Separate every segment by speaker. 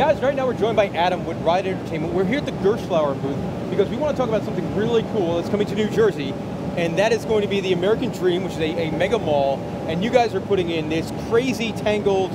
Speaker 1: Guys, right now we're joined by Adam with Ride Entertainment. We're here at the Gerstlauer booth because we want to talk about something really cool that's coming to New Jersey, and that is going to be the American Dream, which is a, a mega mall, and you guys are putting in this crazy tangled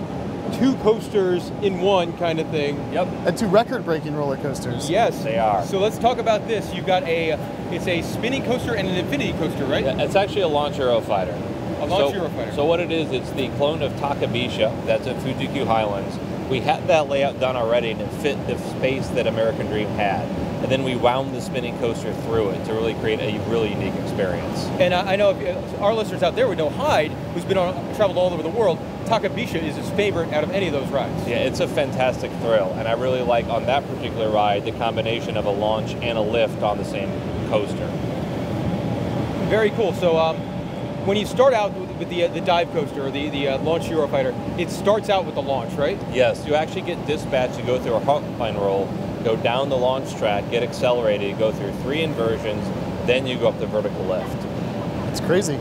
Speaker 1: two coasters in one kind of thing.
Speaker 2: Yep.
Speaker 3: And two record-breaking roller coasters.
Speaker 1: Yes,
Speaker 2: They are.
Speaker 1: So let's talk about this. You've got a, it's a spinning coaster and an infinity coaster, right?
Speaker 2: Yeah, It's actually a launch Eurofighter.
Speaker 1: A launch
Speaker 2: so,
Speaker 1: Eurofighter.
Speaker 2: So what it is, it's the clone of Takabisha. That's at Fuji-Q Highlands. We had that layout done already, and it fit the space that American Dream had. And then we wound the spinning coaster through it to really create a really unique experience.
Speaker 1: And I, I know if, our listeners out there would know Hyde, who's been on, traveled all over the world. Takabisha is his favorite out of any of those rides.
Speaker 2: Yeah, it's a fantastic thrill, and I really like on that particular ride the combination of a launch and a lift on the same coaster.
Speaker 1: Very cool. So um, when you start out with with the uh, the dive coaster or the the uh, launch Eurofighter, it starts out with the launch, right?
Speaker 2: Yes, you actually get dispatched to go through a heartline roll, go down the launch track, get accelerated, go through three inversions, then you go up the vertical lift.
Speaker 3: It's crazy.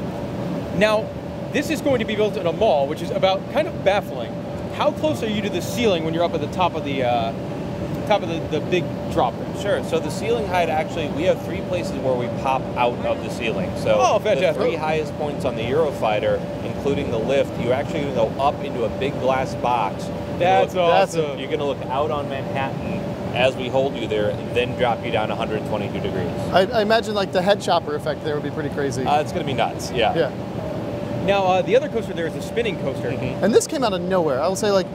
Speaker 1: Now, this is going to be built in a mall, which is about kind of baffling. How close are you to the ceiling when you're up at the top of the uh, top of the, the big drop?
Speaker 2: Sure. So the ceiling height actually, we have three places where we pop out of the ceiling. So
Speaker 1: Oh,
Speaker 2: the three highest points on the Eurofighter, including the lift, you actually go up into a big glass box. You're
Speaker 1: That's
Speaker 2: gonna look-
Speaker 1: awesome.
Speaker 2: You're going to look out on Manhattan as we hold you there, and then drop you down 122 degrees.
Speaker 3: I, I imagine like the head chopper effect there would be pretty crazy.
Speaker 2: Uh, it's going to be nuts. Yeah.
Speaker 3: yeah.
Speaker 1: Now, uh, the other coaster there is the spinning coaster.
Speaker 2: Mhm.
Speaker 3: And this came out of nowhere. I will say, like,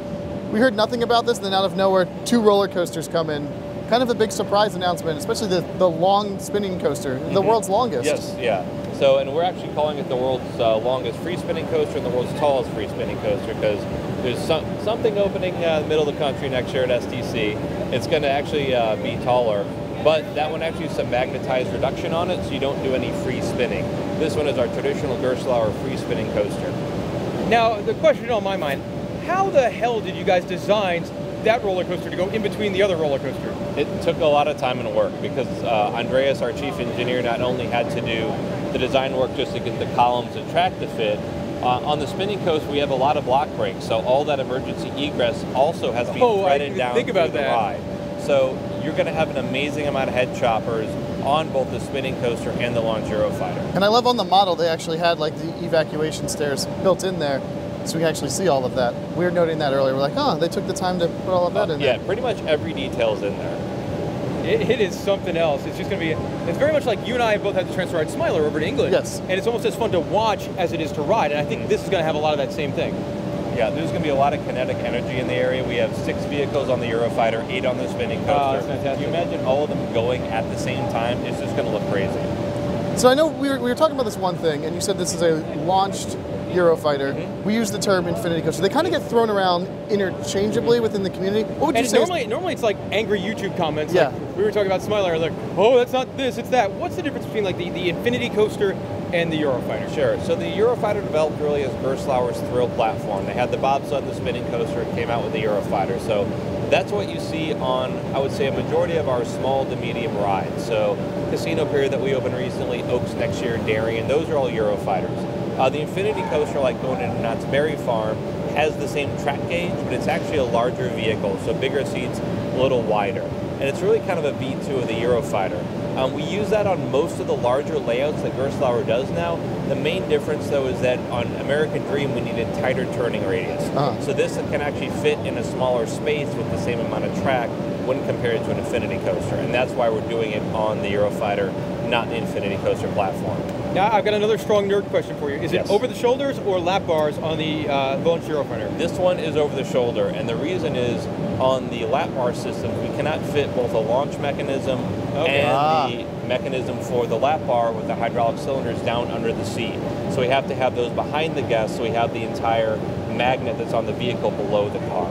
Speaker 3: we heard nothing about this, and then out of nowhere, two roller coasters come in. Kind of a big surprise announcement, especially the, the long spinning coaster, the
Speaker 2: Mhm.
Speaker 3: world's longest.
Speaker 2: Yes, yeah. So, and we're actually calling it the world's uh, longest free spinning coaster and the world's tallest free spinning coaster because there's some, something opening uh, in the middle of the country next year at SDC. It's going to actually uh, be taller, but that one actually has some magnetized reduction on it, so you don't do any free spinning. This one is our traditional Gerstlauer free spinning coaster.
Speaker 1: Now, the question on my mind: How the hell did you guys design that roller coaster to go in between the other roller coaster?
Speaker 2: It took a lot of time and work because uh, Andreas, our chief engineer, not only had to do the design work just to get the columns and track to fit. Uh, on the spinning coast, we have a lot of block brakes, so all that emergency egress also has to be
Speaker 1: Oh,
Speaker 2: threaded down
Speaker 1: think about
Speaker 2: through the
Speaker 1: that.
Speaker 2: ride. So you're going to have an amazing amount of head choppers on both the spinning coaster and the Launch Eurofighter.
Speaker 3: And I love on the model, they actually had like the evacuation stairs built in there, so we can actually see all of that. We were noting that earlier. We're like, oh, they took the time to put all of that in
Speaker 2: yeah,
Speaker 3: there.
Speaker 2: Yeah, pretty much every detail's in there.
Speaker 1: It, it is something else. It's just going to be. It's very much like you and I both had to transfer our Smiler over to England.
Speaker 3: Yes.
Speaker 1: And it's almost as fun to watch as it is to ride. And I think this is going to have a lot of that same thing.
Speaker 2: Yeah, there's going to be a lot of kinetic energy in the area. We have six vehicles on the Eurofighter, eight on the spinning coaster.
Speaker 1: Oh, that's fantastic.
Speaker 2: Can you imagine all of them going at the same time? It's just going to look crazy.
Speaker 3: So I know we were, we were talking about this one thing, and you said this is a launched Eurofighter.
Speaker 2: Mm-hmm.
Speaker 3: We use the term infinity coaster. They kind of get thrown around interchangeably within the community. What would you
Speaker 1: And
Speaker 3: say? is-
Speaker 1: normally, normally it's like angry YouTube comments.
Speaker 3: Yeah.
Speaker 1: Like we were talking about Smiler, like, oh, that's not this, it's that. What's the difference between like the, the Infinity Coaster and the Eurofighter?
Speaker 2: Sure. So the Eurofighter developed really as Gerstlauer's thrill platform. They had the bobsled, the spinning coaster, and came out with the Eurofighter. So that's what you see on, I would say, a majority of our small to medium rides. So Casino Pier that we opened recently, Oaks next year, Darien, those are all Eurofighters. Uh, the Infinity Coaster, like going into Knott's Berry Farm, has the same track gauge, but it's actually a larger vehicle, so bigger seats, a little wider. And it's really kind of a V2 of the Eurofighter. Um, we use that on most of the larger layouts that Gerstlauer does now. The main difference, though, is that on American Dream, we needed tighter turning radius.
Speaker 3: Uh-huh.
Speaker 2: So this can actually fit in a smaller space with the same amount of track when compared to an Infinity Coaster. And that's why we're doing it on the Eurofighter, not the Infinity Coaster platform.
Speaker 1: Now, I've got another strong nerd question for you. Is
Speaker 2: Yes.
Speaker 1: it over the shoulders or lap bars on the uh, launch Eurofighter?
Speaker 2: This one is over the shoulder, and the reason is on the lap bar system, we cannot fit both a launch mechanism
Speaker 1: Okay.
Speaker 2: and
Speaker 3: Ah.
Speaker 2: the mechanism for the lap bar with the hydraulic cylinders down under the seat. So we have to have those behind the guest, so we have the entire magnet that's on the vehicle below the car.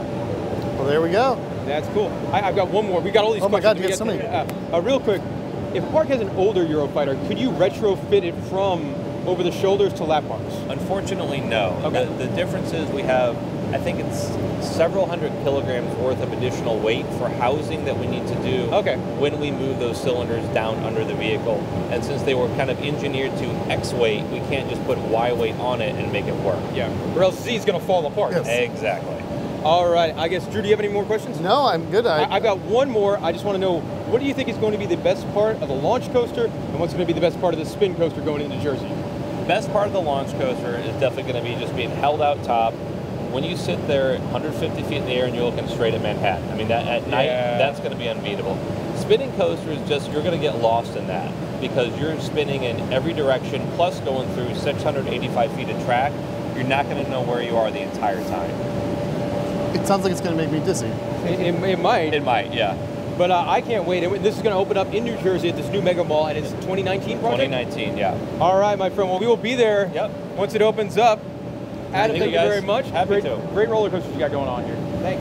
Speaker 3: well, there we go.
Speaker 1: That's cool. I, I've got one more. We got all these.
Speaker 3: Oh my
Speaker 1: questions.
Speaker 3: God, you
Speaker 1: We
Speaker 3: got so many.
Speaker 1: Uh, uh, real quick, if Park has an older Eurofighter, could you retrofit it from over the shoulders to lap bars?
Speaker 2: Unfortunately, no.
Speaker 1: Okay.
Speaker 2: The, the difference is we have, I think it's several hundred kilograms worth of additional weight for housing that we need to do
Speaker 1: Okay.
Speaker 2: when we move those cylinders down under the vehicle. And since they were kind of engineered to X weight, we can't just put Y weight on it and make it work.
Speaker 1: Yeah. Or else Z is going to fall apart.
Speaker 3: Yes.
Speaker 2: Exactly.
Speaker 1: All right. I guess Drew, do you have any more questions?
Speaker 3: No, I'm good. I,
Speaker 1: I, I've got one more. I just want to know what do you think is going to be the best part of the launch coaster, and what's going to be the best part of the spin coaster going into Jersey?
Speaker 2: Best part of the launch coaster is definitely going to be just being held out top. When you sit there 150 feet in the air and you're looking straight at Manhattan, I mean, that at night,
Speaker 1: Yeah.
Speaker 2: that's going to be unbeatable. Spinning coaster is just, you're going to get lost in that because you're spinning in every direction, plus going through 685 feet of track. You're not going to know where you are the entire time.
Speaker 3: It sounds like it's going to make me dizzy.
Speaker 1: It, it, it might,
Speaker 2: It might, yeah.
Speaker 1: but uh, I can't wait. And this is going to open up in New Jersey at this new mega mall, and it's 2019 project.
Speaker 2: 2019, yeah.
Speaker 1: All right, my friend. Well, we will be there.
Speaker 2: Yep.
Speaker 1: Once it opens up. Adam,
Speaker 2: Thank
Speaker 1: thank
Speaker 2: you,
Speaker 1: you
Speaker 2: guys.
Speaker 1: very much.
Speaker 2: Happy
Speaker 1: great,
Speaker 2: to.
Speaker 1: great roller coasters you got going on here. Thanks.